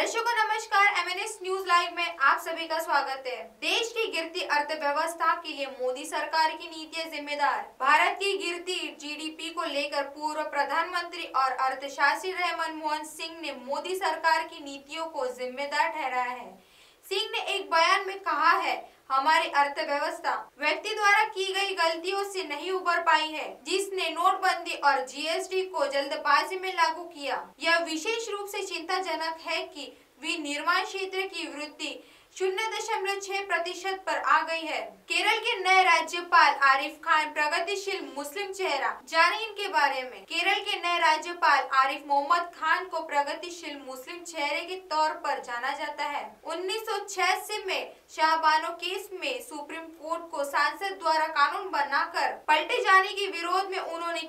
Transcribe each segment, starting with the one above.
दर्शकों नमस्कार MNS news live में आप सभी का स्वागत है। देश की गिरती अर्थव्यवस्था के लिए मोदी सरकार की नीतियाँ जिम्मेदार। भारत की गिरती जीडीपी को लेकर पूर्व प्रधानमंत्री और अर्थशास्त्री रहे मनमोहन सिंह ने मोदी सरकार की नीतियों को जिम्मेदार ठहराया है। सिंह ने एक बयान में कहा है हमारी अर्थव्यवस्था व्यक्ति द्वारा की गई गलतियों से नहीं उबर पाई है, जिसने नोटबंदी और जीएसटी को जल्दबाजी में लागू किया। यह विशेष रूप से चिंताजनक है कि विनिर्माण क्षेत्र की वृद्धि शून्य दशमलव छह प्रतिशत पर आ गई है। केरल के नए राज्यपाल आरिफ खान प्रगतिशील मुस्लिम चेहरा। जाने इनके बारे में। केरल के नए राज्यपाल आरिफ मोहम्मद खान को प्रगतिशील मुस्लिम चेहरे के तौर पर जाना जाता है। उन्नीस सौ छियासी में शाहबानो केस में सुप्रीम कोर्ट को सांसद द्वारा कानून बनाकर पलटे जाने के विरोध में उन्होंने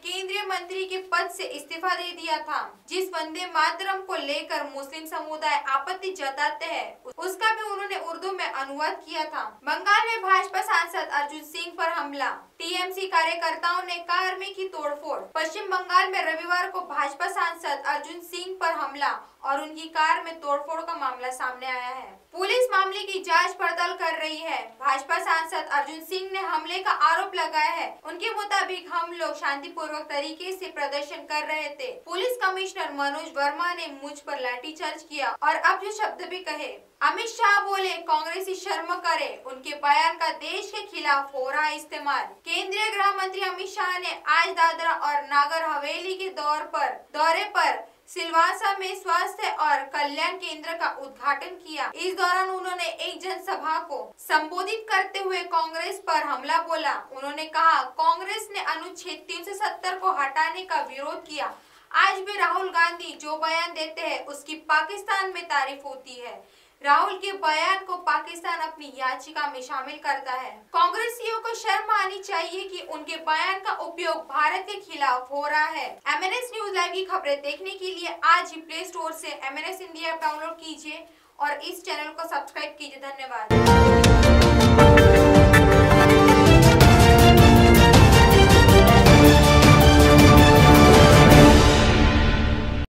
मंत्री के पद से इस्तीफा दे दिया था, जिस वंदे मातरम को लेकर मुस्लिम समुदाय आपत्ति जताते हैं, उसका भी उन्होंने उर्दू में अनुवाद किया था। बंगाल में भाजपा सांसद अर्जुन सिंह पर हमला, टीएमसी कार्यकर्ताओं ने कार में की तोड़फोड़, पश्चिम बंगाल में रविवार को भाजपा सांसद अर्जुन सिंह पर हमला और उनकी कार में तोड़फोड़ का मामला सामने आया है। पुलिस मामले की जाँच पड़ताल कर रही है। भाजपा सांसद अर्जुन सिंह ने हमले का आरोप लगाया है। उनके मुताबिक हम लोग शांतिपूर्वक तरीके से प्रदर्शन कर रहे थे। पुलिस कमिश्नर मनोज वर्मा ने मुझ पर लाठीचार्ज किया और अब जो शब्द भी कहे, अमित शाह बोले, कांग्रेसी शर्म करे। उनके बयान का देश के खिलाफ हो रहा इस्तेमाल। केंद्रीय गृह मंत्री अमित शाह ने आज दादरा और नागर हवेली के दौर पर, दौरे पर सिलवासा में स्वास्थ्य और कल्याण केंद्र का उद्घाटन किया। इस दौरान उन्होंने एक जनसभा को संबोधित करते हुए कांग्रेस पर हमला बोला। उन्होंने कहा, कांग्रेस ने अनुच्छेद 370 को हटाने का विरोध किया। आज भी राहुल गांधी जो बयान देते हैं, उसकी पाकिस्तान में तारीफ़ होती है। राहुल के बयान को पाकिस्तान अपनी याचिका में शामिल करता है। कांग्रेसियों को शर्म आनी चाहिए कि उनके बयान का उपयोग भारत के खिलाफ हो रहा है। M N S news live की खबरें देखने के लिए आज ही प्ले स्टोर ऐसी M N S India download कीजिए और इस चैनल को सब्सक्राइब कीजिए। धन्यवाद।